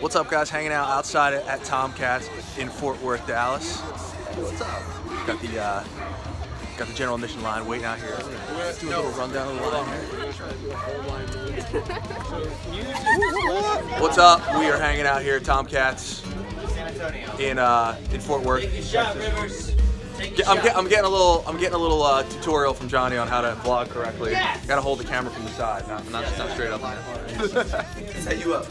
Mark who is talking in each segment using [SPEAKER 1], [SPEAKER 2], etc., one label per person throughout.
[SPEAKER 1] What's up, guys? Hanging out outside at Tomcats in Fort Worth, Dallas. What's up? Got the uh, got the general admission line waiting out here. Let's do a little rundown of the line here. What's up? We are hanging out here at Tomcats in uh, in Fort Worth. I'm, get, I'm getting a little I'm getting a little uh, tutorial from Johnny on how to vlog correctly. Gotta hold the camera from the side, not, not, not straight up.
[SPEAKER 2] Set you up.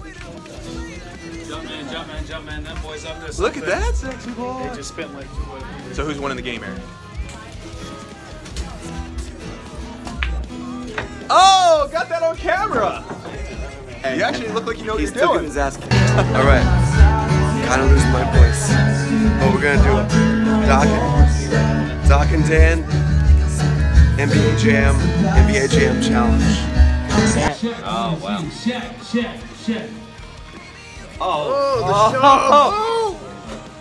[SPEAKER 3] Jump man, jump man, jump man. Them boys up there.
[SPEAKER 1] Look at that sexy boy.
[SPEAKER 3] They just spent like two
[SPEAKER 1] So who's winning the game here? Oh, got that on camera. you actually look like you know what
[SPEAKER 2] He's
[SPEAKER 1] you're
[SPEAKER 2] still
[SPEAKER 1] doing.
[SPEAKER 2] getting his ass kicked. All right. Kind of losing my voice. But we're gonna do it. Doc and, Doc and Dan, NBA Jam, NBA Jam Challenge.
[SPEAKER 3] Oh wow.
[SPEAKER 2] Oh, oh, oh.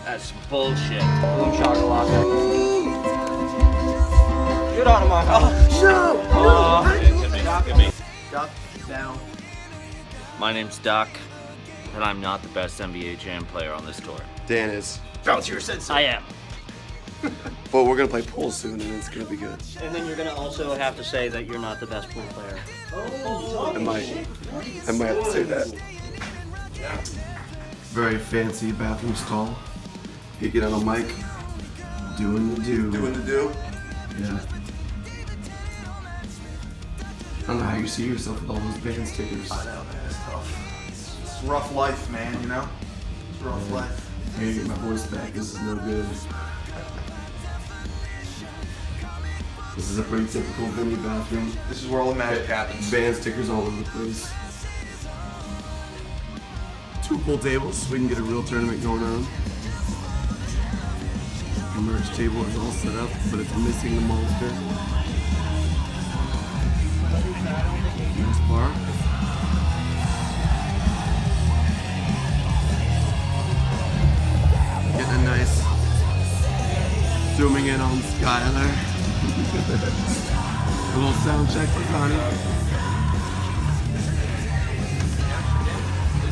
[SPEAKER 3] That's bullshit.
[SPEAKER 4] Boom shakalaka. Good on him,
[SPEAKER 3] Oh, oh give me, give me.
[SPEAKER 4] Duck down.
[SPEAKER 5] My name's Doc, and I'm not the best NBA Jam player on this tour.
[SPEAKER 2] Dan is.
[SPEAKER 5] Bouncier since I am.
[SPEAKER 2] But we're gonna play pool soon, and it's gonna be good.
[SPEAKER 4] And then you're gonna also have to say that you're not the best pool player.
[SPEAKER 2] I might. I might have to say that. Very fancy bathroom stall. You get on a mic, doing the do. Doing the do? Yeah. I don't know how you see yourself with all those band stickers.
[SPEAKER 1] I know, man. It's tough. It's rough life, man. You know. It's rough life.
[SPEAKER 2] I gotta get my voice back. This is no good. This is a pretty typical venue bathroom.
[SPEAKER 1] This is where all the magic happens.
[SPEAKER 2] Band stickers all over the place. Two pool tables so we can get a real tournament going on. The merch table is all set up, but it's missing the monster. Nice bar. Getting a nice zooming in on Skylar. a little sound check for Connie.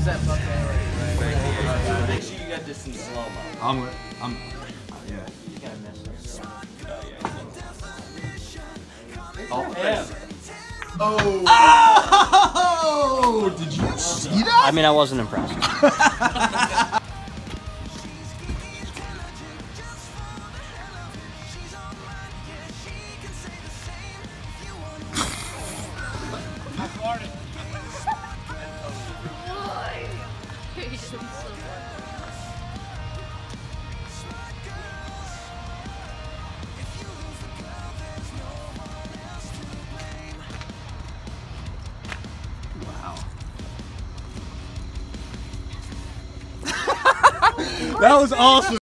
[SPEAKER 5] Make sure you got this in slow mo.
[SPEAKER 1] I'm. I'm. Yeah.
[SPEAKER 4] You're gonna miss this.
[SPEAKER 1] Oh! Did you see that?
[SPEAKER 4] I mean, I wasn't impressed.
[SPEAKER 1] That was awesome.